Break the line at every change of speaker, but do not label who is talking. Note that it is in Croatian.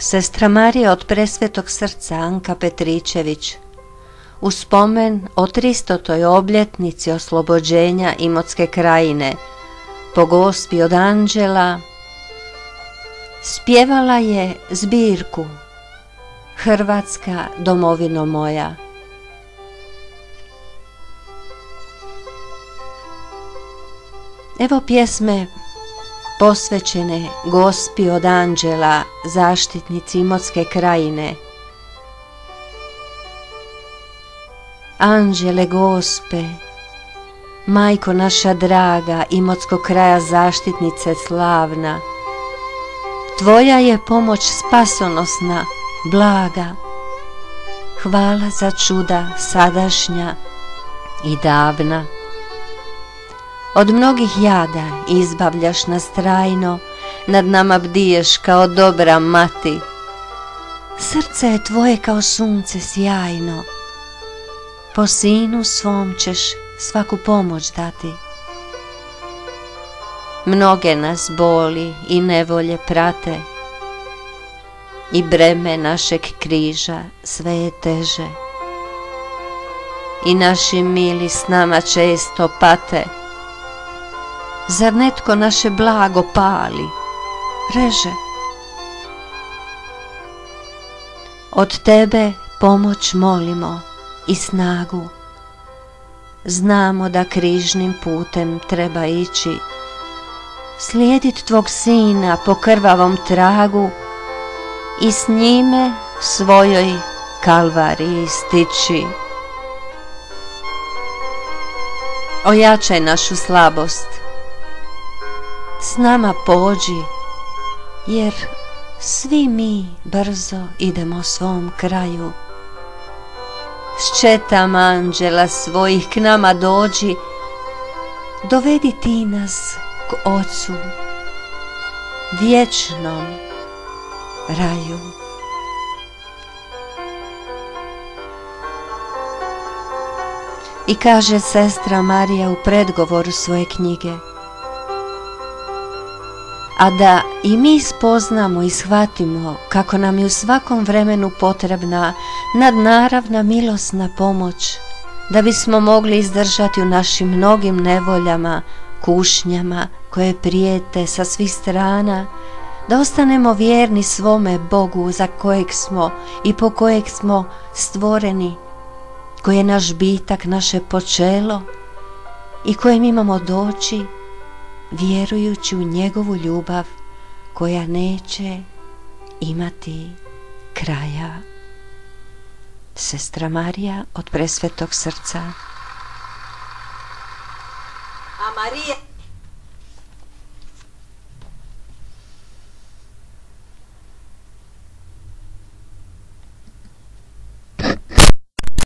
Sestra Marija od presvetog srca Anka Petričević u spomen o 300. obljetnici oslobođenja Imotske krajine po gospi od Anđela spjevala je zbirku Hrvatska domovino moja. Evo pjesme posvećene gospi od anđela, zaštitnici Imotske krajine. Anđele gospe, majko naša draga, Imotskog kraja zaštitnice slavna, Tvoja je pomoć spasonosna, blaga, hvala za čuda sadašnja i davna. Od mnogih jada izbavljaš nas trajno, nad nama bdiješ kao dobra mati. Srce je tvoje kao sunce sjajno, po sinu svom ćeš svaku pomoć dati. Mnoge nas boli i nevolje prate i breme našeg križa sve je teže. I naši mili s nama često pate, Zar netko naše blago pali, reže? Od tebe pomoć molimo i snagu. Znamo da križnim putem treba ići, slijedit tvog sina po krvavom tragu i s njime svojoj kalvariji stići. Ojačaj našu slabost, s nama pođi, jer svi mi brzo idemo svom kraju. S četama anđela svojih k nama dođi, dovedi ti nas k ocu, vječnom raju. I kaže sestra Marija u predgovoru svoje knjige, a da i mi spoznamo i shvatimo kako nam je u svakom vremenu potrebna nadnaravna milosna pomoć, da bismo mogli izdržati u našim mnogim nevoljama, kušnjama koje prijete sa svih strana, da ostanemo vjerni svome Bogu za kojeg smo i po kojeg smo stvoreni, koji je naš bitak, naše počelo i kojem imamo doći vjerujući u njegovu ljubav koja neće imati kraja. Sestra Marija od presvetog srca.
A Marija